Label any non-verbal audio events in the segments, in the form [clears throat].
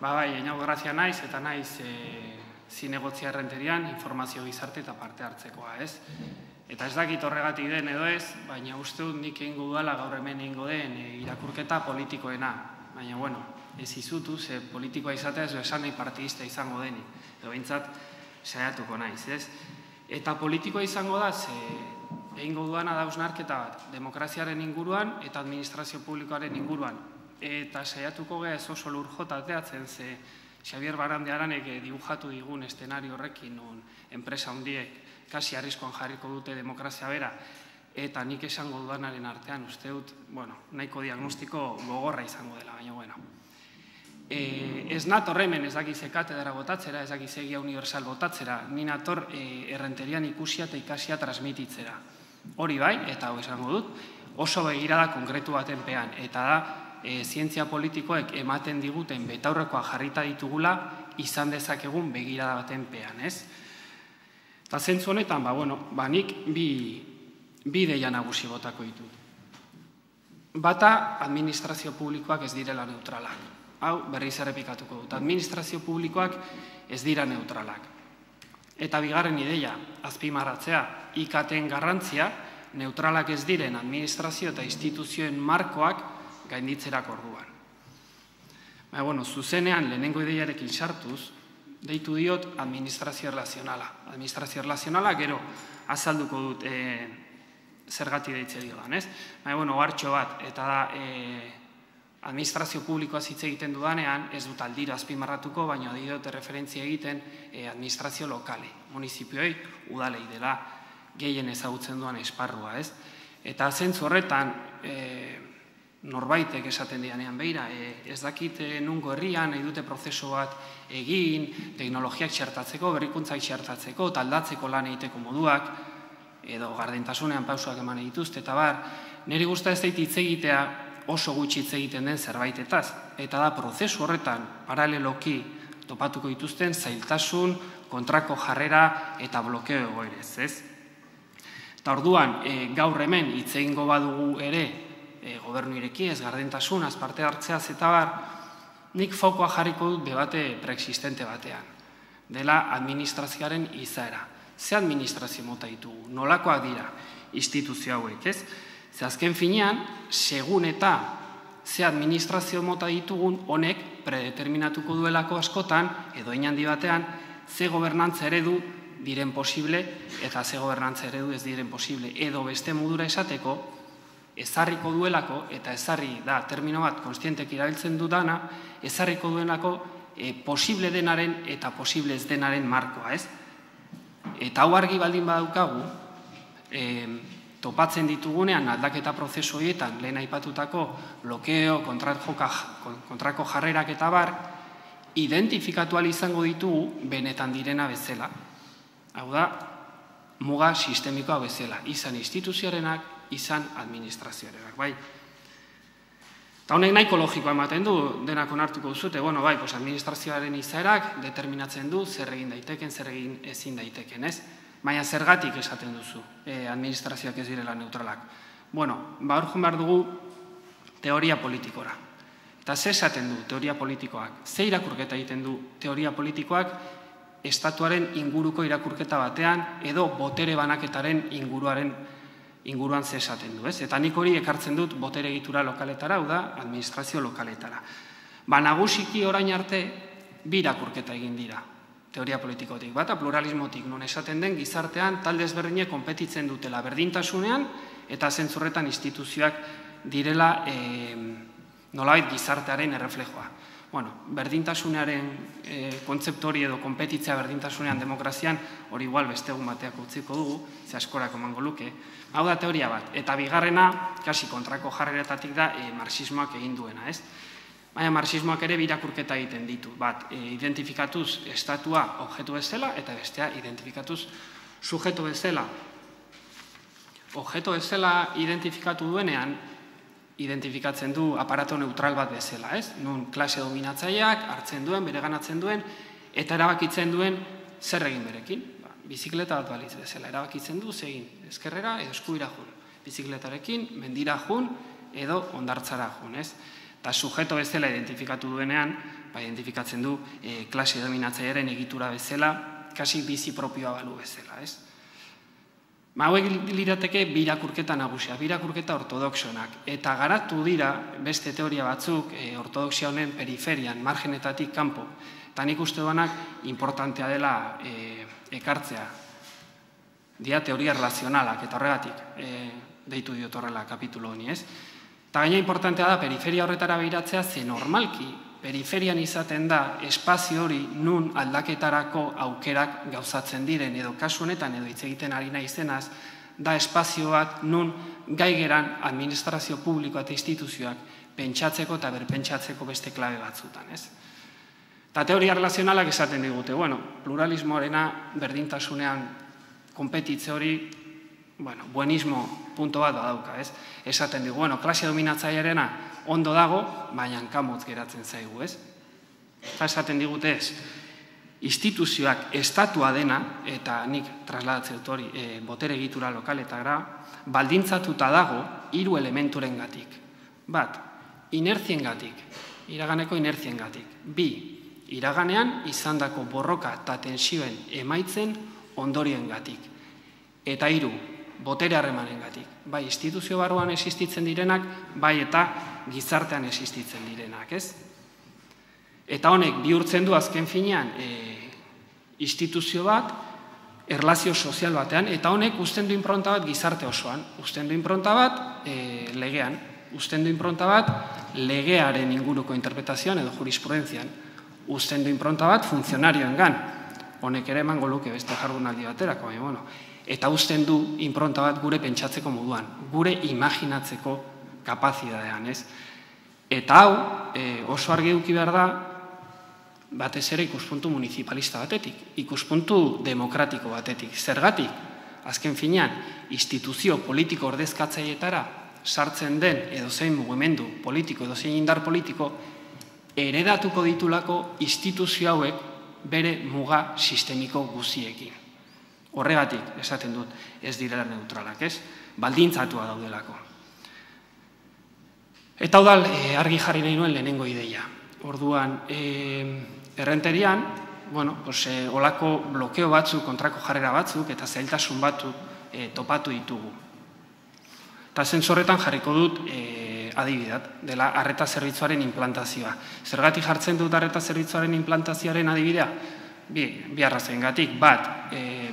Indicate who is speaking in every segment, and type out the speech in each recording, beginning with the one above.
Speaker 1: Ba, bai, einago grazia naiz, eta naiz e, zinegotzia errenterian informazio gizarte eta parte hartzekoa, ez? Eta ez dakit horregatik den edo ez, baina uste dut nik egin dudala gaur hemen egingo den e, irakurketa politikoena. Baina, bueno, ez izutu, ze politikoa izatea ez esan nahi partidista izango deni. Edo bintzat, saiatuko naiz, ez? Eta politikoa izango da, ze egingo duana da bat, demokraziaren inguruan eta administrazio publikoaren inguruan. Eta saiatuko geha ez oso lur jota ateatzen, ze Xavier Barandearanek eh, dibujatu digun estenario horrekin, non enpresa hundiek kasi arriskoan jarriko dute demokrazia bera, eta nik esango dudanaren artean, uste dut, bueno, nahiko diagnostiko gogorra izango dela, baina bueno. E, ez nator hemen ez dakiz katedra botatzera, ez dakiz egia universal botatzera, ni nator e, errenterian ikusia eta ikasia transmititzera. Hori bai, eta hau esango dut, oso begirada konkretu baten pean, eta da, e, zientzia politikoek ematen diguten betaurrekoa jarrita ditugula, izan dezakegun begirada baten pean, ez? Eta zentzu honetan, ba, bueno, ba, nik bi, bi deia nagusi botako ditut. Bata, administrazio publikoak ez direla neutralak. Hau, berriz errepikatuko dut. Administrazio publikoak ez dira neutralak. Eta bigarren ideia, azpimarratzea, ikaten garrantzia, neutralak ez diren administrazio eta instituzioen markoak gainditzerak orduan. Baina, bueno, zuzenean lehenengo ideiarekin sartuz, deitu diot administrazio relazionala. Administrazio relazionala gero azalduko dut e, zergati deitze dio ez? Baina, bueno, hartxo bat, eta da e, administrazio publikoa hitz egiten dudanean, ez dut aldira azpimarratuko, baina diot referentzia egiten e, administrazio lokale, munizipioei udalei dela gehien ezagutzen duan esparrua, ez? Eta zentzu horretan, e, norbaitek esaten dianean beira, e, ez dakit e, nungo herrian, nahi dute prozesu bat egin, teknologiak txertatzeko, berrikuntzak txertatzeko, taldatzeko lan egiteko moduak, edo gardentasunean pausuak eman dituzte, eta bar, niri guzta ez daite hitz egitea oso gutxi hitz egiten den zerbaitetaz, eta da prozesu horretan paraleloki topatuko dituzten zailtasun, kontrako jarrera eta blokeo egoerez, ez? Eta orduan, e, gaur hemen hitz egingo badugu ere e, gobernu ireki, ez gardentasunaz, parte hartzeaz eta bar, nik fokoa jarriko dut debate preexistente batean. Dela administrazioaren izaera. Ze administrazio mota ditugu? Nolakoak dira instituzio hauek, ez? Ze azken finean, segun eta ze administrazio mota ditugun honek predeterminatuko duelako askotan, edo inandi batean, ze gobernantza eredu diren posible eta ze gobernantza eredu ez diren posible. Edo beste modura esateko, ezarriko duelako, eta ezarri da termino bat konstientek irabiltzen dudana, ezarriko duenako e, posible denaren eta posible ez denaren markoa, ez? Eta hau argi baldin badaukagu, e, topatzen ditugunean aldaketa prozesu horietan lehen aipatutako blokeo, kontrako jarrerak eta bar, identifikatu izango ditugu benetan direna bezala. Hau da, muga sistemikoa bezala, izan instituzioarenak, izan administrazioarenak, bai. Eta honek nahiko logikoa ematen du, denak onartuko duzute, bueno, bai, pues administrazioaren izaerak determinatzen du zer egin daiteken, zer egin ezin daiteken, ez? Baina zergatik esaten duzu e, administrazioak ez direla neutralak. Bueno, ba hor behar dugu teoria politikora. Eta ze esaten du teoria politikoak? Ze irakurketa egiten du teoria politikoak estatuaren inguruko irakurketa batean edo botere banaketaren inguruaren inguruan ze esaten du, ez? Eta nik hori ekartzen dut botere egitura lokaletara, hau da, administrazio lokaletara. Ba, nagusiki orain arte, birakurketa egin dira, teoria politikotik. Bata, pluralismotik, non esaten den, gizartean, talde ezberdine konpetitzen dutela, berdintasunean, eta zentzurretan instituzioak direla e, nolabait gizartearen erreflejoa bueno, berdintasunearen e, kontzeptu edo konpetitzea berdintasunean demokrazian hori igual beste egun bateak utziko dugu, ze askorako emango luke. Hau da teoria bat, eta bigarrena, kasi kontrako jarreretatik da, e, marxismoak egin duena, ez? Baina marxismoak ere birakurketa egiten ditu, bat, e, identifikatuz estatua objektu bezala, eta bestea identifikatuz sujeto bezala. Objektu bezala identifikatu duenean, identifikatzen du aparato neutral bat bezala, ez? Nun klase dominatzaileak hartzen duen, bereganatzen duen eta erabakitzen duen zer egin berekin? Ba, bizikleta bat balitz bezala erabakitzen du zein ezkerrera edo eskuira jun. Bizikletarekin mendira jun edo ondartzara jun, ez? Eta sujeto bezala identifikatu duenean, ba, identifikatzen du e, klase dominatzaiaren egitura bezala, kasi bizi propioa balu bezala, ez? Ba, hauek lirateke birakurketa nagusia, birakurketa ortodoxonak. Eta garatu dira beste teoria batzuk e, ortodoxia honen periferian, margenetatik kanpo. Eta nik uste duanak importantea dela e, ekartzea. Dia teoria relazionalak, eta horregatik e, deitu diot horrela kapitulo honi, ez? Eta gaina importantea da periferia horretara behiratzea ze normalki periferian izaten da espazio hori nun aldaketarako aukerak gauzatzen diren edo kasu honetan edo hitz egiten ari naizenaz da espazio bat nun gaigeran administrazio publiko eta instituzioak pentsatzeko eta berpentsatzeko beste klabe batzutan, ez? Eta teoria relazionalak esaten digute, bueno, pluralismoarena berdintasunean konpetitze hori bueno, buenismo punto bat badauka, ez? Esaten digu, bueno, klase dominatzailearena ondo dago, baina kamotz geratzen zaigu, ez? Eta esaten digute ez, instituzioak estatua dena, eta nik trasladatzen dut hori, e, botere egitura lokaletara, baldintzatuta dago hiru elementuren gatik. Bat, inertzien gatik, iraganeko inertzien gatik. Bi, iraganean izandako borroka eta tensioen emaitzen ondorien gatik. Eta hiru, botere harremanen gatik. Bai, instituzio barruan existitzen direnak, bai eta gizartean existitzen direnak, ez? Eta honek bihurtzen du azken finean e, instituzio bat, erlazio sozial batean, eta honek usten du inpronta bat gizarte osoan, usten du inpronta bat e, legean, usten du inpronta bat legearen inguruko interpretazioan edo jurisprudentzian, usten du inpronta bat funtzionarioen gan, honek ere emango luke beste jardunaldi baterako, baina, bueno, eta uzten du inpronta bat gure pentsatzeko moduan, gure imaginatzeko kapazidadean, ez? Eta hau, e, oso argi duki behar da, batez ere ikuspuntu municipalista batetik, ikuspuntu demokratiko batetik. Zergatik, azken finean, instituzio politiko ordezkatzaietara sartzen den edo zein mugimendu politiko edo zein indar politiko, eredatuko ditulako instituzio hauek bere muga sistemiko guziekin. Horregatik, esaten dut, ez direla neutralak, ez? Baldintzatua daudelako. Eta da, e, argi jarri nahi nuen lehenengo ideia. Orduan, e, errenterian, bueno, pues, e, olako blokeo batzuk, kontrako jarrera batzuk, eta zailtasun batzuk e, topatu ditugu. Eta zentzorretan jarriko dut e, adibidat, dela arreta zerbitzuaren implantazioa. Zergatik jartzen dut arreta zerbitzuaren implantazioaren adibidea? Bi, bi arrazoen gatik, bat, e,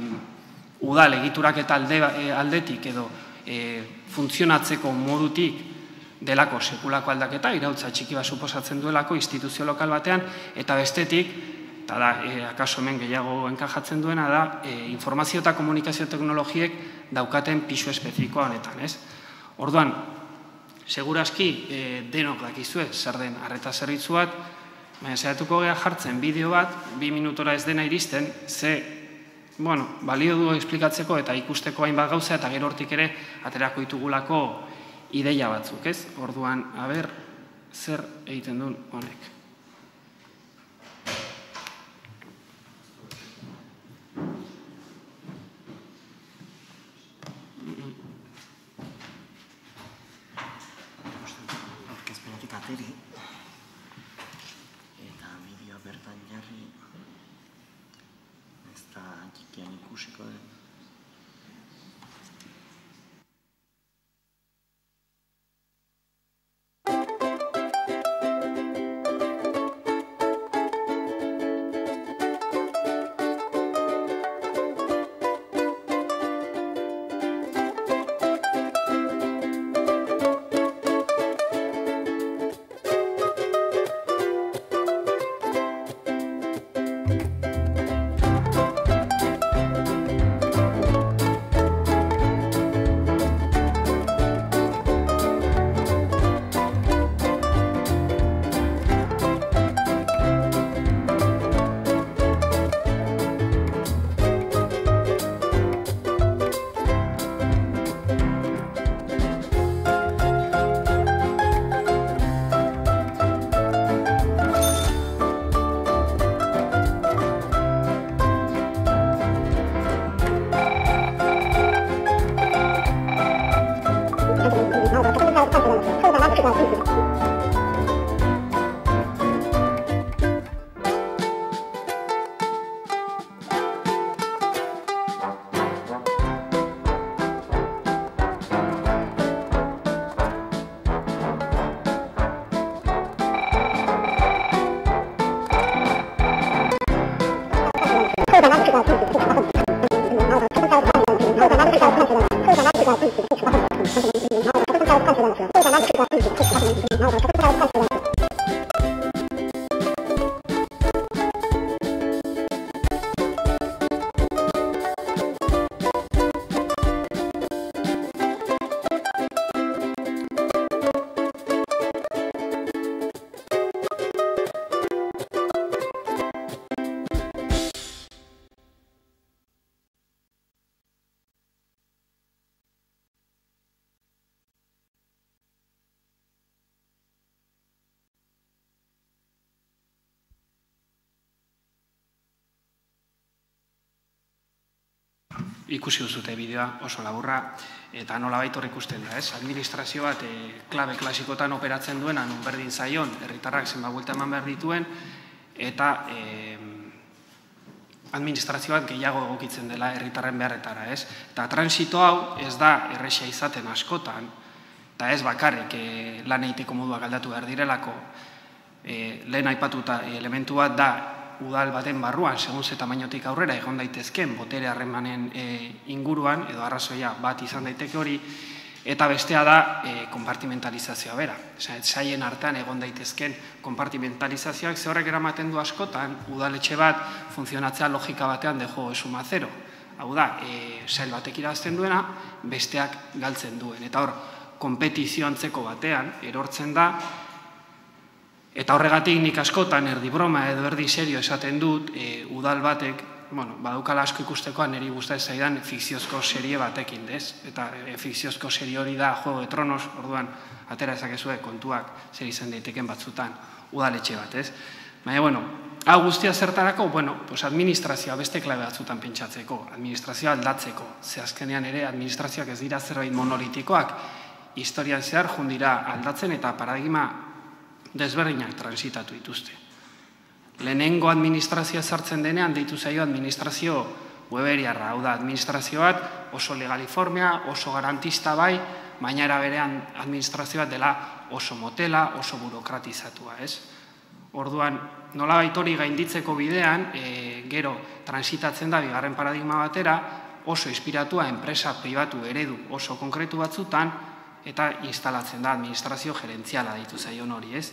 Speaker 1: udal egiturak eta alde, e, aldetik edo e, funtzionatzeko modutik delako sekulako aldaketa, irautza txiki bat suposatzen duelako instituzio lokal batean, eta bestetik, eta da, e, akaso hemen gehiago enkajatzen duena, da, e, informazio eta komunikazio teknologiek daukaten pisu espezifikoa honetan, ez? Orduan, seguraski e, denok dakizue zer den arreta zerbitzu bat, Baina zehatuko gea jartzen bideo bat, bi minutora ez dena iristen, ze, bueno, balio du esplikatzeko eta ikusteko hainbat gauza eta gero hortik ere aterako ditugulako ideia batzuk, ez? Orduan, aber, zer egiten duen honek. Ateri. Diane Kuschikal ikusi duzute bideoa oso laburra eta nola baitor ikusten da, ez? Administrazio bat e, klabe klasikotan operatzen duena, non berdin zaion, herritarrak zenba buelta eman behar dituen, eta e, administrazio bat gehiago egokitzen dela herritarren beharretara, ez? Eta transito hau ez da errexia izaten askotan, eta ez bakarrik e, lan egiteko moduak aldatu behar direlako, e, lehen aipatuta elementu bat da udal baten barruan, segun ze tamainotik aurrera, egon daitezken botere harremanen e, inguruan, edo arrazoia bat izan daiteke hori, eta bestea da e, konpartimentalizazioa bera. Zaien artean egon daitezken konpartimentalizazioak ze horrek eramaten du askotan, udaletxe bat funtzionatzea logika batean de juego esuma zero. Hau da, e, zail batek irazten duena, besteak galtzen duen. Eta hor, kompetizioantzeko batean, erortzen da, Eta horregatik nik askotan erdi broma edo erdi serio esaten dut, e, udal batek, bueno, badukala asko ikustekoan niri guztai zaidan fikziozko serie batekin, dez? Eta e, fikziozko serie hori da Juego de Tronos, orduan, atera ezakezue kontuak zer izan daiteken batzutan udaletxe bat, ez? Baina, bueno, hau guztia zertarako, bueno, pues administrazioa beste klabe batzutan pentsatzeko, administrazioa aldatzeko, ze azkenean ere administrazioak ez dira zerbait monolitikoak, historian zehar jundira aldatzen eta paradigma desberdinak transitatu dituzte. Lehenengo administrazioa sartzen denean, deitu zaio administrazio weberiarra, hau da, administrazio bat oso legaliformea, oso garantista bai, baina era berean administrazio bat dela oso motela, oso burokratizatua, ez? Orduan, nola baitori gainditzeko bidean, e, gero transitatzen da, bigarren paradigma batera, oso inspiratua enpresa pribatu eredu oso konkretu batzutan, eta instalatzen da administrazio gerentziala ditu zaion hori, ez?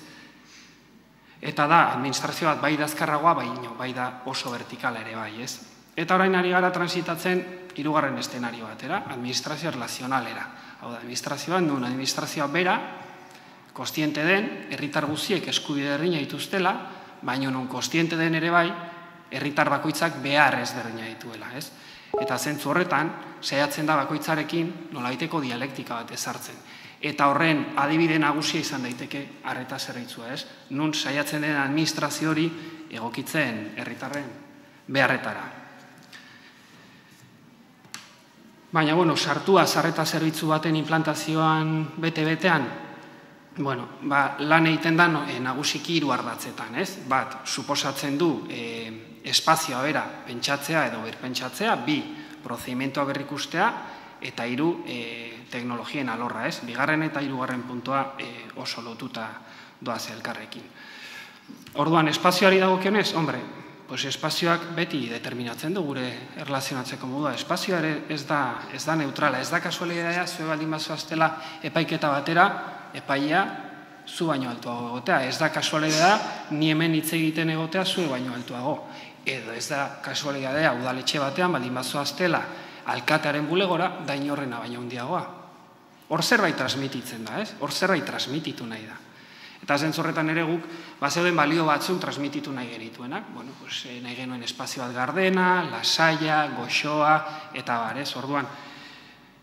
Speaker 1: Eta da, administrazio bat bai dazkarragoa, bai bai da oso vertikala ere bai, ez? Eta orain ari gara transitatzen hirugarren estenario batera, administrazio relazionalera. Hau da, administrazioa, nun administrazioa bera, kostiente den, herritar guziek eskubide errina dituztela, baina non kostiente den ere bai, herritar bakoitzak behar ez dituela, ez? Eta zentzu horretan, saiatzen da bakoitzarekin nolaiteko dialektika bat ezartzen. Eta horren adibide nagusia izan daiteke arreta zerritzua, ez? Nun saiatzen den administrazio hori egokitzen herritarren beharretara. Baina, bueno, sartua zarreta zerbitzu baten implantazioan bete-betean, bueno, ba, lan egiten da no, e, nagusiki hiru ardatzetan, ez? Bat, suposatzen du e, espazioa bera pentsatzea edo berpentsatzea, bi, prozedimentoa berrikustea, eta hiru e, teknologien alorra, ez? Bigarren eta hirugarren puntua e, oso lotuta doaz elkarrekin. Orduan, espazioari dagokionez, hombre, pues espazioak beti determinatzen du gure erlazionatzeko modua. Espazioa ere ez da, ez da neutrala, ez da kasualidadea, zue baldin bazoaztela epaiketa batera, epaia zu baino altuago egotea. Ez da kasualidadea, ni hemen hitz egiten egotea zu baino altuago edo ez da kasualidadea udaletxe batean baldin bazoaztela alkatearen bulegora dain horrena baina handiagoa. Hor zerbait transmititzen da, ez? Hor zerbait transmititu nahi da. Eta zentzorretan ere guk, bazeuden balio batzun transmititu nahi genituenak, bueno, pues, eh, nahi genuen espazio bat gardena, lasaia, goxoa, eta bar, ez? Orduan,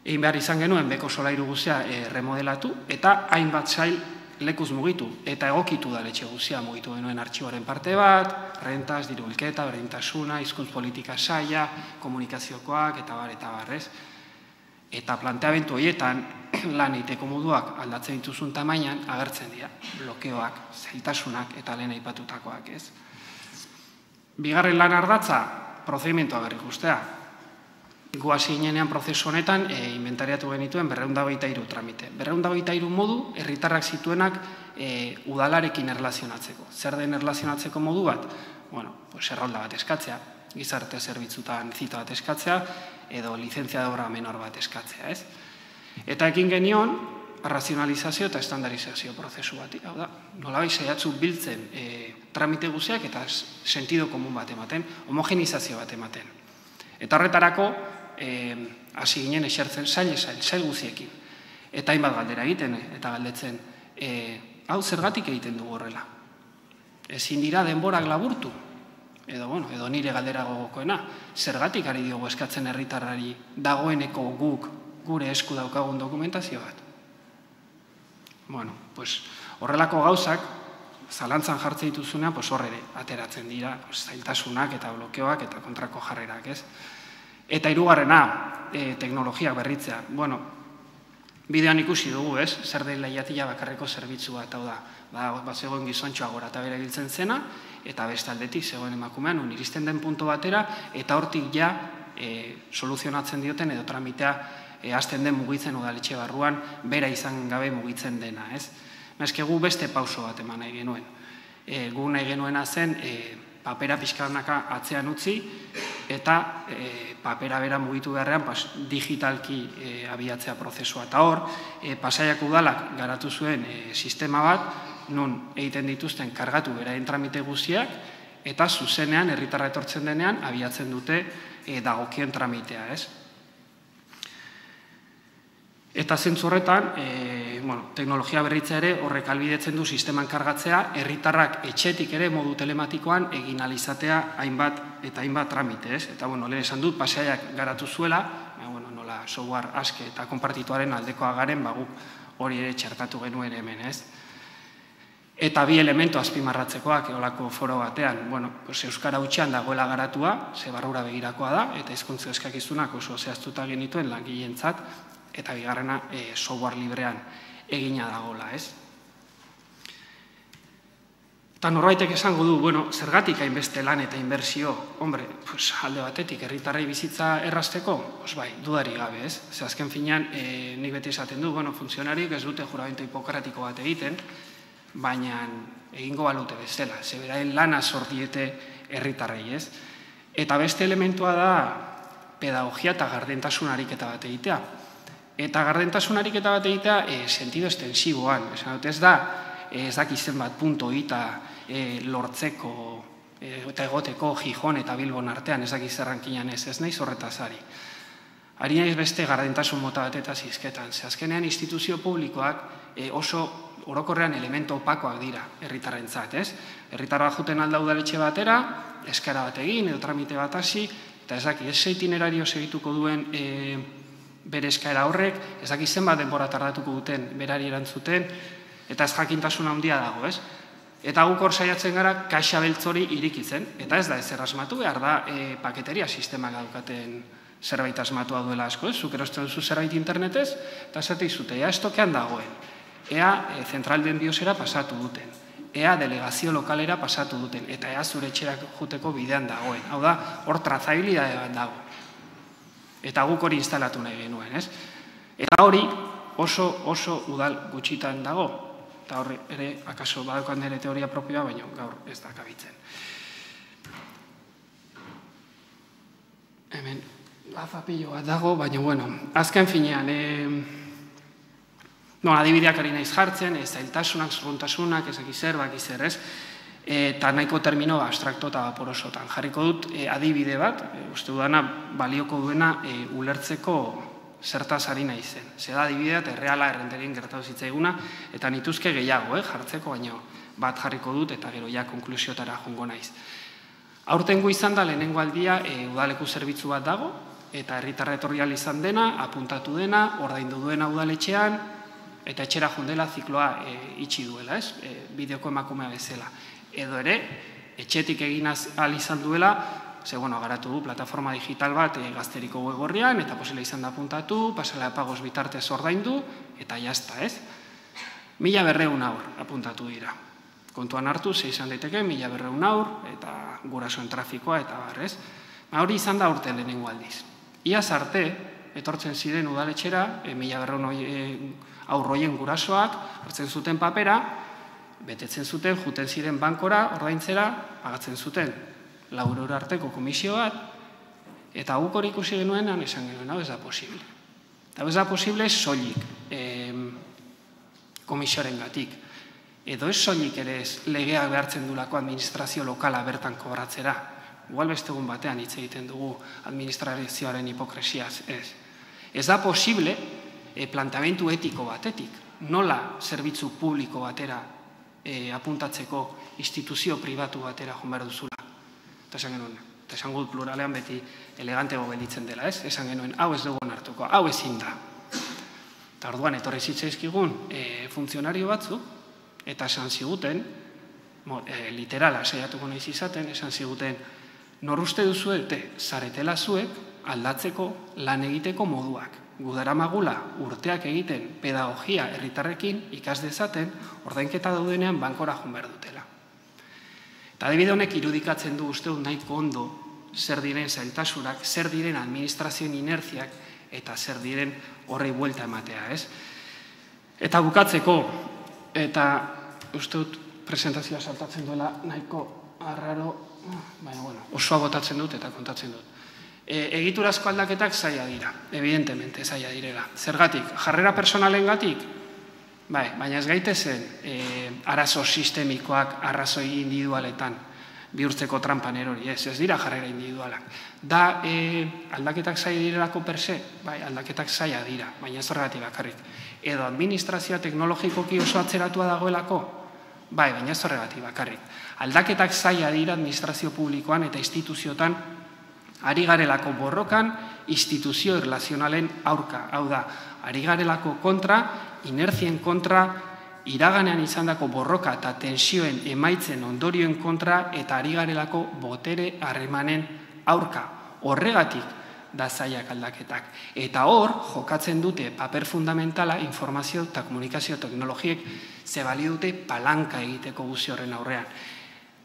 Speaker 1: egin behar izan genuen beko solairu guzea e, remodelatu, eta hainbat zail lekuz mugitu, eta egokitu da letxe guzia mugitu denuen artxiboaren parte bat, rentaz, diru bilketa, berdintasuna, izkuntz politika saia, komunikaziokoak, eta bar, eta barrez. Eta planteabentu horietan, [clears throat] lan eiteko moduak aldatzen dituzun tamainan, agertzen dira, blokeoak, zailtasunak eta lehen aipatutakoak, ez? Bigarren lan ardatza, prozedimentoa berrik Gu ginenean prozesu honetan e, inventariatu genituen berreunda iru tramite. Berreunda iru modu, herritarrak zituenak e, udalarekin erlazionatzeko. Zer den erlazionatzeko modu bat? Bueno, pues errolda bat eskatzea, gizarte zerbitzutan zita bat eskatzea, edo licentzia de obra menor bat eskatzea, ez? Eta ekin genion, razionalizazio eta estandarizazio prozesu bat. Hau da, nola saiatzu biltzen e, tramite guziak eta sentido komun bat ematen, homogenizazio bat ematen. Eta horretarako, hasi ginen esertzen zail zail, zail guziekin. Eta hainbat galdera egiten, eta galdetzen, e, hau zergatik egiten dugu horrela. Ezin dira denborak laburtu, edo, bueno, edo nire galdera gogokoena, zergatik ari diogu eskatzen herritarrari dagoeneko guk gure esku daukagun dokumentazio bat. Bueno, pues, horrelako gauzak, zalantzan jartze dituzunean, pues, horre ateratzen dira, zailtasunak eta blokeoak eta kontrako jarrerak, ez? Eta hirugarrena, e, teknologia berritzea. Bueno, bideoan ikusi dugu, ez? Zer den lehiatila bakarreko zerbitzu bat, hau da. Ba, ba zegoen gizontxoa gora eta bere giltzen zena, eta beste aldetik zegoen emakumean, un iristen den puntu batera, eta hortik ja e, soluzionatzen dioten edo tramitea e, azten den mugitzen udaletxe barruan, bera izan gabe mugitzen dena, ez? Eske gu beste pauso bat eman nahi genuen. E, gu nahi genuena zen, e, papera pixkanaka atzean utzi, eta e, papera bera mugitu beharrean pas, digitalki e, abiatzea prozesua. Eta hor, e, pasaiak udalak garatu zuen e, sistema bat, nun egiten dituzten kargatu beraien tramite guztiak, eta zuzenean, herritarra etortzen denean, abiatzen dute e, dagokien tramitea, ez? Eta zentzu horretan, e, bueno, teknologia berritza ere horrek albidetzen du sisteman kargatzea, herritarrak etxetik ere modu telematikoan egin alizatea hainbat eta hainbat tramite, ez? Eta, bueno, lehen esan dut, paseaiak garatu zuela, ba, bueno, nola software aske eta konpartituaren aldekoa garen, bagu hori ere txertatu genuen hemen, ez? Eta bi elementu azpimarratzekoak eolako foro batean, bueno, pues Euskara utxean dagoela garatua, ze barrura begirakoa da, eta izkuntzu eskakizunak oso zehaztuta genituen langileentzat, eta bigarrena e, software librean egina dagola, ez? Eta norbaitek esango du, bueno, zergatik hainbeste lan eta inbertsio, hombre, pues, alde batetik, herritarrei bizitza errasteko, pues, bai, dudari gabe, ez? Ze azken finean, e, nik beti esaten du, bueno, funtzionariek ez dute jurabento hipokratiko bat egiten, baina egingo balute bezala, ze beraien lana sortiete herritarrei, ez? Eta beste elementua da pedagogia eta gardentasun ariketa bat egitea. Eta gardentasun ariketa bat egitea e, sentido estensiboan. Esan dut, ez da, ez dakizen bat punto eta e, lortzeko e, eta egoteko Gijon eta Bilbon artean ez dakiz zerrankinan ez, ez nahi zorretaz ari. Ari naiz beste gardentasun mota bat eta zizketan. Ze azkenean instituzio publikoak e, oso orokorrean elemento opakoak dira herritarrentzat, ez? Herritarra juten alda udaletxe batera, eskara bat egin edo tramite bat hasi, eta ez daki, ez itinerario segituko duen e, bere eskaera horrek, ez dakit zenbat denbora tardatuko duten berari erantzuten, eta ez jakintasun handia dago, ez? Eta guk hor saiatzen gara kaxa beltzori irikitzen, eta ez da ez errasmatu, behar da e, paketeria sistema gaukaten zerbait asmatua duela asko, ez? Zuk erosten duzu zerbait internetez, eta zerte izute, ea estokean dagoen, ea e, zentral den biosera pasatu duten, ea delegazio lokalera pasatu duten, eta ea zure txerak juteko bidean dagoen. Hau da, hor trazabilidade bat dago eta guk hori instalatu nahi genuen, ez? Eta hori oso oso udal gutxitan dago, eta horre ere akaso badaukan nire teoria propioa, baina gaur ez da kabitzen. Hemen, gafapillo bat dago, baina bueno, azken finean, e, no, adibideak ari naiz jartzen, ez zailtasunak, zurruntasunak, ez egizer, bakizer, ez? Eta nahiko termino abstrakto eta porosotan. Jarriko dut e, adibide bat, e, uste dudana balioko duena e, ulertzeko zertaz ari nahi zen. Zer da adibidea eta erreala errenderien gertatu zitzaiguna, eta nituzke gehiago, eh, jartzeko, baina bat jarriko dut eta gero ja konklusiotara jongo naiz. Aurtengo izan da lehenengo aldia e, udaleku zerbitzu bat dago, eta herritarra etorrial izan dena, apuntatu dena, ordaindu duena udaletxean, eta etxera jundela zikloa e, itxi duela, ez? E, bideoko emakumea bezala edo ere, etxetik egin ahal izan duela, ze, bueno, garatu du, plataforma digital bat e, gazteriko webgorrian, eta posela izan da puntatu, pasela pagoz bitartez ordaindu, eta jazta, ez? Mila berreun aur apuntatu dira. Kontuan hartu, ze izan daiteke, mila berreun aur, eta gurasoen trafikoa, eta barrez. Ma hori izan da urte lehenengo aldiz. Iaz arte, etortzen ziren udaletxera, e, mila berreun e, aurroien gurasoak, hartzen zuten papera, betetzen zuten, juten ziren bankora, ordaintzera, pagatzen zuten laurura arteko komisio bat, eta guk hori ikusi genuen, esan genuen, hau ez da posible. Eta ez da posible soilik eh, komisioaren gatik. Edo ez soilik ere ez legeak behartzen dulako administrazio lokala bertan kobratzera. Igual beste egun batean hitz egiten dugu administrazioaren hipokresiaz, ez. Ez da posible e, plantamentu etiko batetik. Nola zerbitzu publiko batera e, apuntatzeko instituzio pribatu batera joan behar duzula. Eta esan genuen, eta esan gut pluralean beti elegantego gelditzen dela, ez? Esan genuen, hau ez dugu hartuko, hau ezin da. Eta orduan, etorri zitzaizkigun e, funtzionario batzu, eta esan ziguten, mo, e, literala saiatuko nahi izaten, esan ziguten, nor uste duzu zaretela zuek, aldatzeko lan egiteko moduak. Gudara magula urteak egiten pedagogia herritarrekin ikas dezaten ordainketa daudenean bankora joan behar dutela. Eta adibide honek irudikatzen du uste dut nahiko ondo zer diren zailtasurak, zer diren administrazioen inerziak eta zer diren horrei buelta ematea, ez? Eta bukatzeko, eta uste dut presentazioa saltatzen duela nahiko arraro, baina bueno, osoa botatzen dut eta kontatzen dut. E, egiturazko aldaketak zaila dira, evidentemente zaila direla. Zergatik, jarrera personalen gatik, bai, baina ez gaitezen e, arazo sistemikoak arrazoi individualetan bihurtzeko trampan erori, ez, ez dira jarrera individualak. Da, e, aldaketak zaila direlako perse, bai, aldaketak zaila dira, baina ez horregatik bakarrik. Edo administrazioa teknologikoki oso atzeratua dagoelako, bai, baina ez horregatik bakarrik. Aldaketak zaila dira administrazio publikoan eta instituziotan ari garelako borrokan instituzio erlazionalen aurka. Hau da, ari garelako kontra, inerzien kontra, iraganean izandako borroka eta tensioen emaitzen ondorioen kontra eta ari garelako botere harremanen aurka. Horregatik da zaiak aldaketak. Eta hor, jokatzen dute paper fundamentala informazio eta komunikazio teknologiek ze dute palanka egiteko guzi horren aurrean.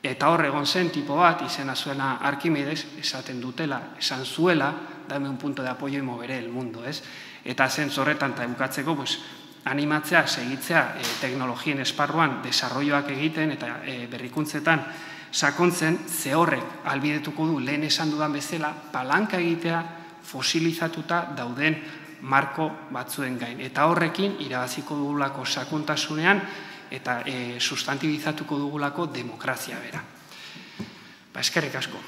Speaker 1: Eta hor egon zen tipo bat, izena zuena Arkimedes, esaten dutela, esan zuela, dame un punto de apoyo y moveré el mundo, ez? Eta zen zorretan eta bukatzeko, pues, animatzea, segitzea, e, teknologien esparruan, desarroioak egiten eta e, berrikuntzetan sakontzen, ze horrek albidetuko du lehen esan dudan bezala, palanka egitea fosilizatuta dauden marko batzuen gain. Eta horrekin, irabaziko dugulako sakuntasunean, eta e, sustantibizatuko dugulako demokrazia bera. Ba, eskerrik asko.